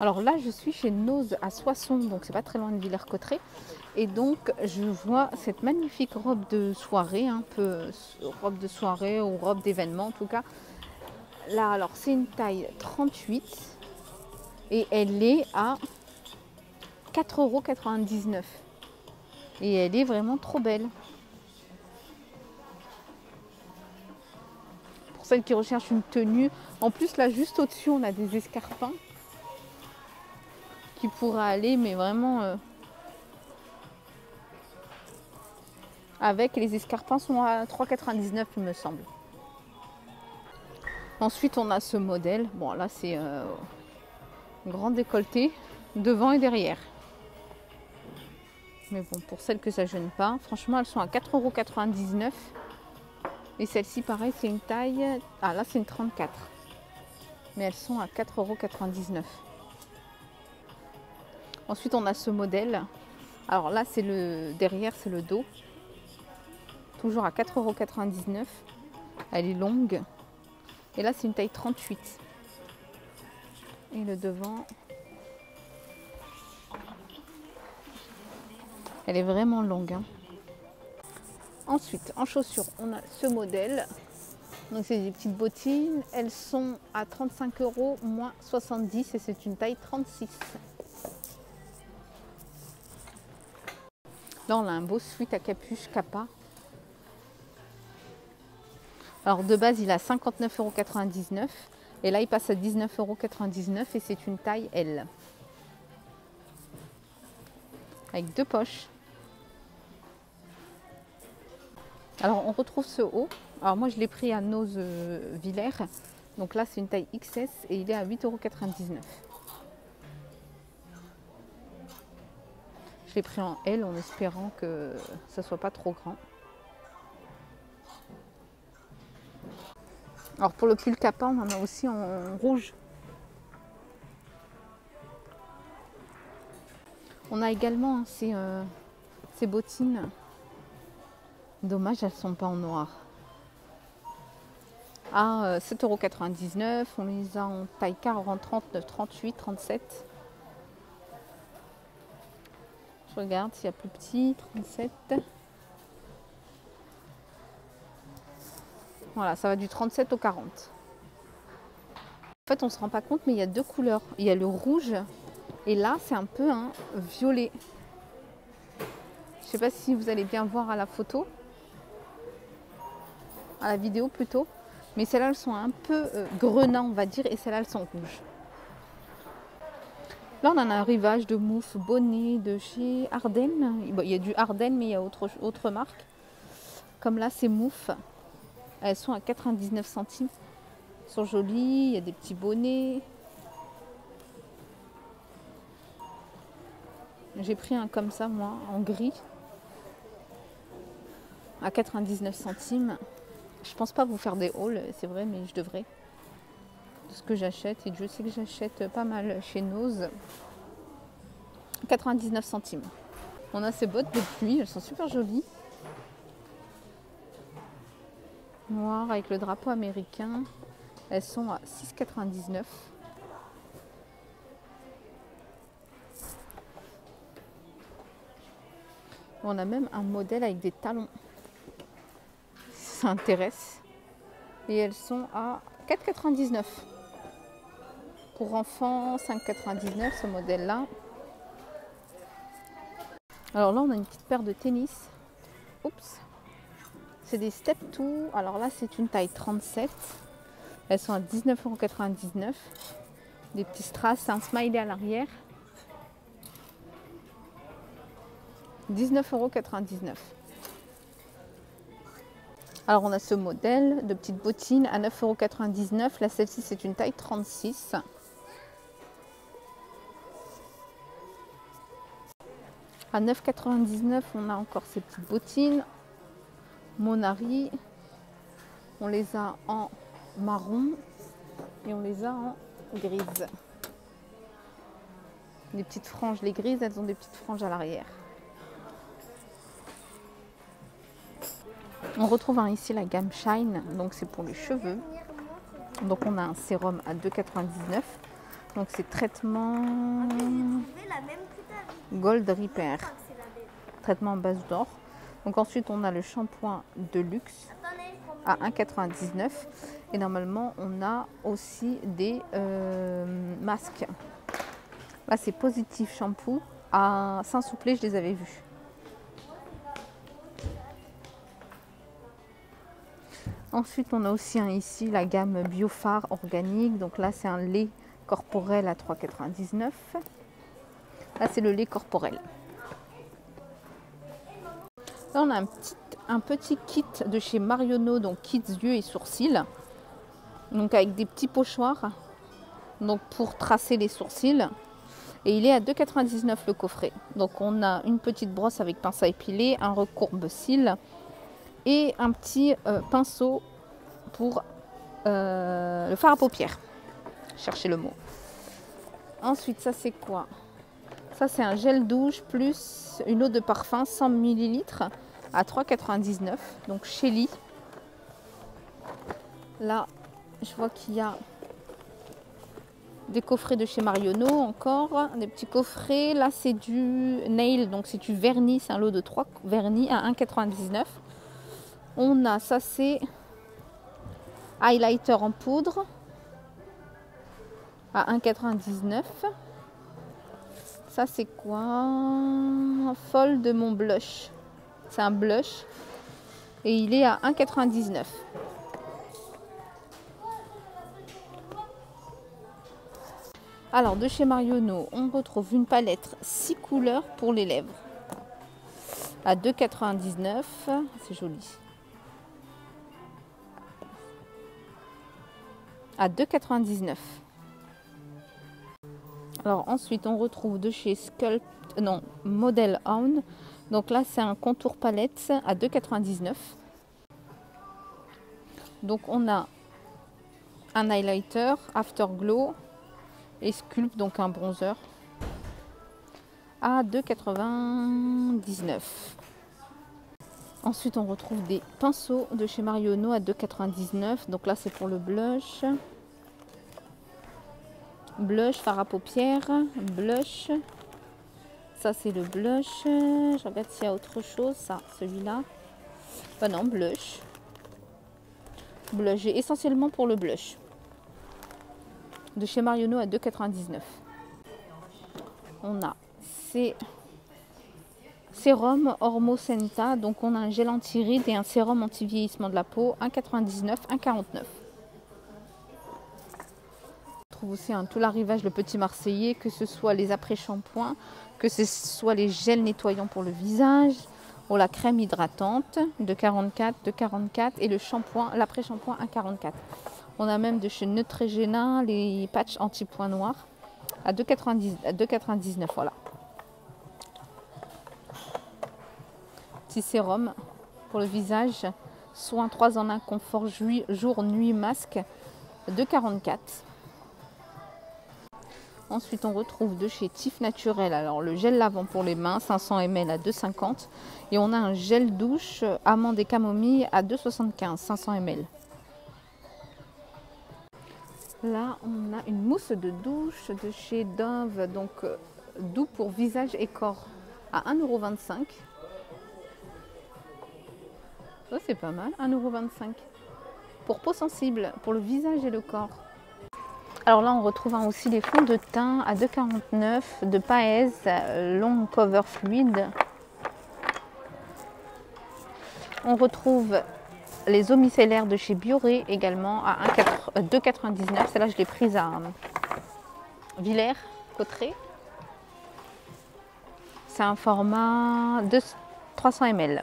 Alors là, je suis chez Nose à Soissons, donc c'est pas très loin de Villers-Cotterêts. Et donc, je vois cette magnifique robe de soirée, un peu robe de soirée ou robe d'événement en tout cas. Là, alors c'est une taille 38 et elle est à 4,99€. Et elle est vraiment trop belle. Pour celles qui recherchent une tenue, en plus là, juste au-dessus, on a des escarpins qui pourra aller, mais vraiment euh, avec les escarpins sont à 3,99 il me semble. Ensuite on a ce modèle, bon là c'est euh, grand décolleté devant et derrière. Mais bon pour celles que ça gêne pas, franchement elles sont à 4,99€. Et celle-ci pareil c'est une taille, ah là c'est une 34. Mais elles sont à 4,99€. Ensuite, on a ce modèle. Alors là, c'est le derrière, c'est le dos. Toujours à 4,99€. Elle est longue. Et là, c'est une taille 38. Et le devant. Elle est vraiment longue. Hein. Ensuite, en chaussures, on a ce modèle. Donc c'est des petites bottines. Elles sont à 35 euros moins 70 et c'est une taille 36. Là, un beau sweat à capuche Kappa. Alors, de base, il a 59,99€ et là, il passe à 19,99€ et c'est une taille L. Avec deux poches. Alors, on retrouve ce haut. Alors, moi, je l'ai pris à Nose Villers. Donc là, c'est une taille XS et il est à 8,99€. Je l'ai pris en L en espérant que ça soit pas trop grand. Alors pour le pull capa, on en a aussi en rouge. On a également ces, euh, ces bottines. Dommage, elles ne sont pas en noir. À 7,99€. On les a en taille 40, 39, 38, 37. Regarde s'il y a plus petit, 37. Voilà, ça va du 37 au 40. En fait, on ne se rend pas compte, mais il y a deux couleurs. Il y a le rouge et là, c'est un peu un violet. Je ne sais pas si vous allez bien voir à la photo, à la vidéo plutôt. Mais celles-là, elles sont un peu euh, on va dire, et celles-là, elles sont rouges. Là, on a un rivage de mousse bonnet de chez Ardennes. Il y a du Ardennes, mais il y a autre, autre marque. Comme là, ces moufs. Elles sont à 99 centimes. Elles sont jolies. Il y a des petits bonnets. J'ai pris un comme ça, moi, en gris. À 99 centimes. Je pense pas vous faire des hauls, c'est vrai, mais je devrais de ce que j'achète. Et je sais que j'achète pas mal chez Nose. 99 centimes. On a ces bottes de pluie, elles sont super jolies. Noires avec le drapeau américain. Elles sont à 6,99. On a même un modèle avec des talons. Si ça intéresse. Et elles sont à 4,99. Pour enfants, 5,99 ce modèle-là. Alors là, on a une petite paire de tennis. Oups. C'est des Step 2. Alors là, c'est une taille 37. Elles sont à 19,99€. Des petits strass, un smiley à l'arrière. 19,99€. Alors on a ce modèle de petites bottines à 9,99€. Là celle-ci c'est une taille 36. À 9,99 on a encore ces petites bottines. Monari. On les a en marron et on les a en grise. Les petites franges, les grises, elles ont des petites franges à l'arrière. On retrouve ici la gamme Shine, donc c'est pour les cheveux. Donc on a un sérum à 2,99. Donc c'est traitement Gold Repair. Traitement en base d'or. Donc ensuite on a le shampoing de luxe à 1,99. Et normalement on a aussi des euh, masques. Là c'est positif shampoo. À Saint-Souplé je les avais vus. Ensuite, on a aussi ici la gamme Biophare organique. Donc là, c'est un lait corporel à 3,99. Là, c'est le lait corporel. Là, on a un petit, kit de chez Marionneau, donc kits yeux et sourcils. Donc avec des petits pochoirs donc pour tracer les sourcils. Et il est à 2,99 le coffret. Donc on a une petite brosse avec pince à épiler, un recourbe cils et un petit euh, pinceau pour euh, le fard à paupières. Cherchez le mot. Ensuite, ça c'est quoi? Ça c'est un gel douche plus une eau de parfum 100 ml à 3,99. Donc Shelly. Là, je vois qu'il y a des coffrets de chez Marionneau encore, des petits coffrets. Là, c'est du nail, donc c'est du vernis, c'est un lot de 3 vernis à 1,99. On a, ça c'est highlighter en poudre à 1,99. Ça c'est quoi? Folle de mon blush. C'est un blush et il est à 1,99. Alors de chez Marionneau, on retrouve une palette 6 couleurs pour les lèvres à 2,99. C'est joli. À 2,99. Alors ensuite, on retrouve de chez Sculpt, non, Model Hound. Donc là, c'est un contour palette à 2,99. Donc on a un highlighter Afterglow et Sculpt, donc un bronzer à 2,99. Ensuite, on retrouve des pinceaux de chez Marionneau à 2,99. Donc là, c'est pour le blush. Blush, fard à paupières, blush. Ça, c'est le blush. Je regarde s'il y a autre chose. Ça, celui-là. Bah non, blush. Blush, j'ai essentiellement pour le blush. De chez Marionneau à 2,99. On a ces sérum Ormocenta. Donc, on a un gel anti-rides et un sérum anti-vieillissement de la peau. 1,99, 1,49. On trouve aussi un tout l'arrivage le petit marseillais, que ce soit les après-shampoings, que ce soit les gels nettoyants pour le visage, ou la crème hydratante de 44, de 44 et le shampoing, l'après-shampoing à 44. On a même de chez Neutrogena les patchs anti-points noirs à 2,99. Voilà. Petit sérum pour le visage, soin 3 en 1 confort jour, nuit, masque 2,44. Ensuite, on retrouve de chez Tif Naturel. Alors, le gel lavant pour les mains, 500 ml à 2,50. Et on a un gel douche amande et camomille à 2,75, 500 ml. Là, on a une mousse de douche de chez Dove, donc euh, doux pour visage et corps, à 1,25€. Ça, c'est pas mal, 1,25€. Pour peau sensible, pour le visage et le corps. Alors là, on retrouve aussi les fonds de teint à 2,49€ de Paez Long Cover Fluide. On retrouve les eaux micellaires de chez Bioré également à 2,99. Celle-là, je l'ai prise à Villers, Cotteret. C'est un format de 300 ml.